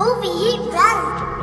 Overheat battle.